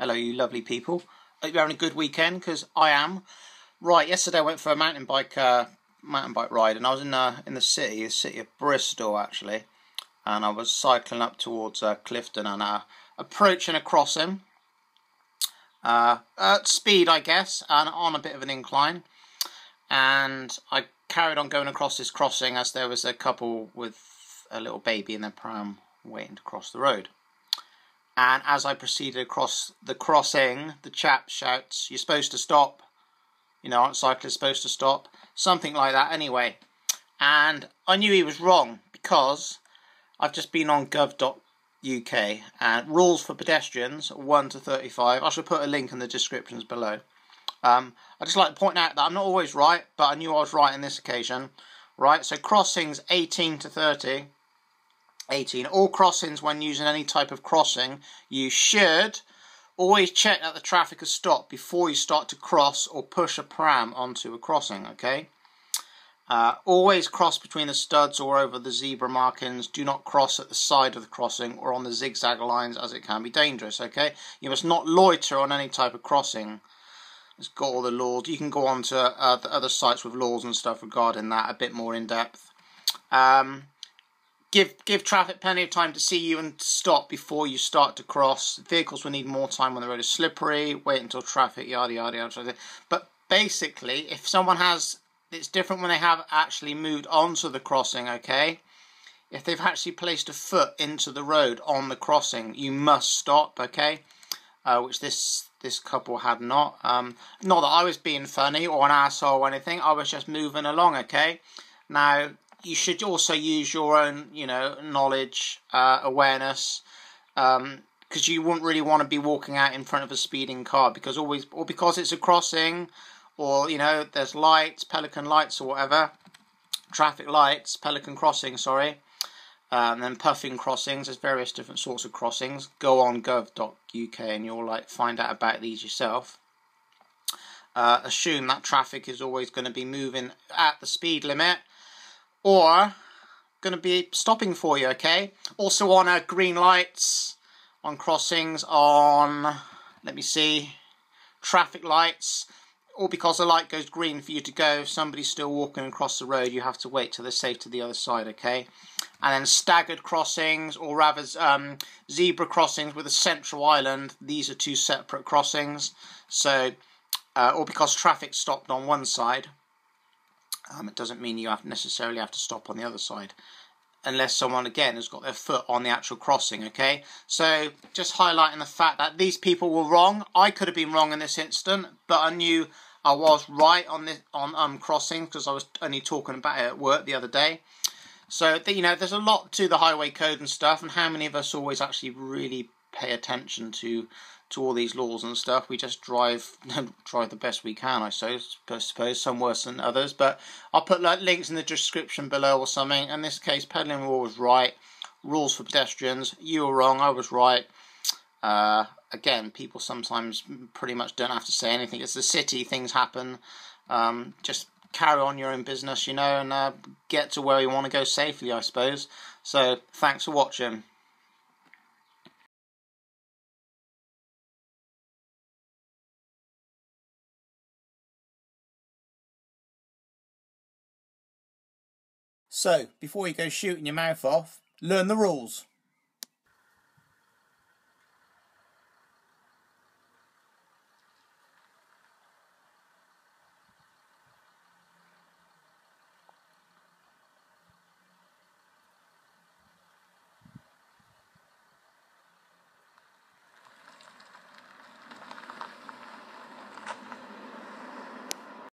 Hello, you lovely people. Hope you're having a good weekend, because I am. Right, yesterday I went for a mountain bike uh, mountain bike ride, and I was in uh, in the city, the city of Bristol actually, and I was cycling up towards uh, Clifton and uh, approaching a crossing. Uh, at speed, I guess, and on a bit of an incline, and I carried on going across this crossing as there was a couple with a little baby in their pram waiting to cross the road. And as I proceeded across the crossing, the chap shouts, You're supposed to stop. You know, aren't cyclists supposed to stop? Something like that, anyway. And I knew he was wrong because I've just been on gov.uk and rules for pedestrians 1 to 35. I shall put a link in the descriptions below. Um, I just like to point out that I'm not always right, but I knew I was right on this occasion. Right, so crossings 18 to 30 18. All crossings, when using any type of crossing, you should always check that the traffic has stopped before you start to cross or push a pram onto a crossing, okay? Uh, always cross between the studs or over the zebra markings. Do not cross at the side of the crossing or on the zigzag lines as it can be dangerous, okay? You must not loiter on any type of crossing. It's got all the laws. You can go on to uh, other sites with laws and stuff regarding that a bit more in depth. Um, give give traffic plenty of time to see you and stop before you start to cross. Vehicles will need more time when the road is slippery. Wait until traffic, yada yada yada. But basically, if someone has, it's different when they have actually moved onto the crossing. Okay, if they've actually placed a foot into the road on the crossing, you must stop. Okay, uh, which this this couple had not. Um, not that I was being funny or an asshole or anything. I was just moving along. Okay. Now you should also use your own, you know, knowledge, uh, awareness, because um, you wouldn't really want to be walking out in front of a speeding car because always, or because it's a crossing, or you know, there's lights, pelican lights, or whatever, traffic lights, pelican crossing, sorry. Uh, and then puffin crossings. There's various different sorts of crossings. Go on gov.uk and you'll like find out about these yourself. Uh, assume that traffic is always going to be moving at the speed limit or going to be stopping for you, okay? Also on uh, green lights, on crossings, on, let me see, traffic lights, or because the light goes green for you to go, if somebody's still walking across the road, you have to wait till they're safe to the other side, okay? And then staggered crossings, or rather um, zebra crossings with a central island, these are two separate crossings. So, uh, or because traffic stopped on one side, um, it doesn't mean you have necessarily have to stop on the other side unless someone again has got their foot on the actual crossing okay? So just highlighting the fact that these people were wrong. I could have been wrong in this instant but I knew I was right on this on um crossing because I was only talking about it at work the other day. So you know there's a lot to the highway code and stuff and how many of us always actually really pay attention to to all these laws and stuff. We just drive drive the best we can, I suppose. Some worse than others, but I'll put like links in the description below or something. In this case, Pedallin raw was right. Rules for pedestrians. You were wrong. I was right. Uh, again, people sometimes pretty much don't have to say anything. It's the city. Things happen. Um, just carry on your own business, you know, and uh, get to where you want to go safely, I suppose. So, thanks for watching. So, before you go shooting your mouth off, learn the rules.